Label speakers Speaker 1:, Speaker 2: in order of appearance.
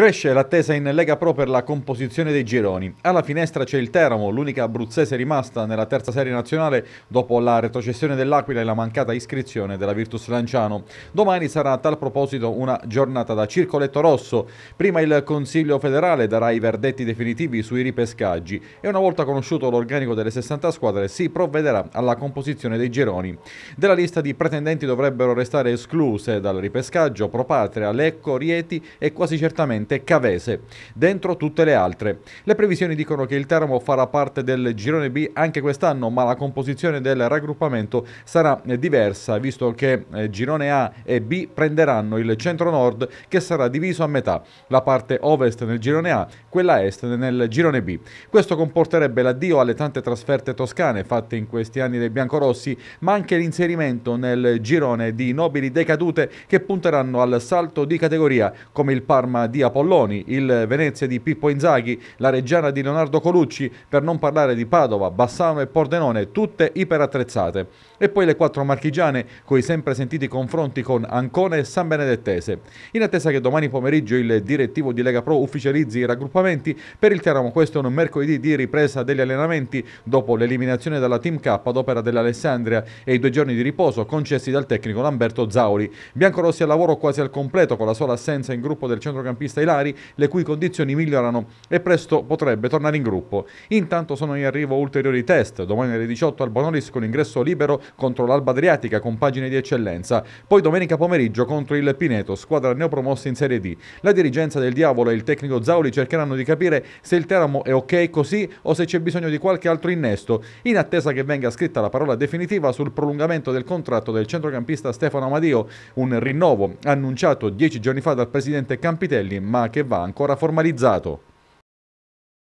Speaker 1: Cresce l'attesa in Lega Pro per la composizione dei gironi. Alla finestra c'è il Teramo, l'unica abruzzese rimasta nella terza serie nazionale dopo la retrocessione dell'Aquila e la mancata iscrizione della Virtus Lanciano. Domani sarà a tal proposito una giornata da circoletto rosso. Prima il Consiglio federale darà i verdetti definitivi sui ripescaggi e una volta conosciuto l'organico delle 60 squadre si provvederà alla composizione dei gironi. Della lista di pretendenti dovrebbero restare escluse dal ripescaggio Propatria, Lecco, Rieti e quasi certamente ovviamente Cavese, dentro tutte le altre. Le previsioni dicono che il Teramo farà parte del girone B anche quest'anno, ma la composizione del raggruppamento sarà diversa, visto che eh, girone A e B prenderanno il centro-nord che sarà diviso a metà, la parte ovest nel girone A, quella est nel girone B. Questo comporterebbe l'addio alle tante trasferte toscane fatte in questi anni dai biancorossi, ma anche l'inserimento nel girone di nobili decadute che punteranno al salto di categoria, come il Parma di Apolloni, il Venezia di Pippo Inzaghi, la Reggiana di Leonardo Colucci, per non parlare di Padova, Bassano e Pordenone, tutte iperattrezzate. E poi le quattro marchigiane, coi sempre sentiti confronti con Ancone e San Benedettese. In attesa che domani pomeriggio il direttivo di Lega Pro ufficializzi i raggruppamenti, per il Teramo questo è un mercoledì di ripresa degli allenamenti dopo l'eliminazione dalla Team K ad opera dell'Alessandria e i due giorni di riposo concessi dal tecnico Lamberto Zauli. Biancorossi al lavoro quasi al completo con la sola assenza in gruppo del centrocampista Ilari, le cui condizioni migliorano e presto potrebbe tornare in gruppo. Intanto sono in arrivo ulteriori test, domani alle 18 al Bonolis con ingresso libero contro l'Alba Adriatica con pagine di eccellenza, poi domenica pomeriggio contro il Pineto, squadra neopromossa in Serie D. La dirigenza del Diavolo e il tecnico Zauli cercheranno di capire se il Teramo è ok così o se c'è bisogno di qualche altro innesto, in attesa che venga scritta la parola definitiva sul prolungamento del contratto del centrocampista Stefano Amadio, un rinnovo annunciato dieci giorni fa dal presidente Campitelli ma che va ancora formalizzato.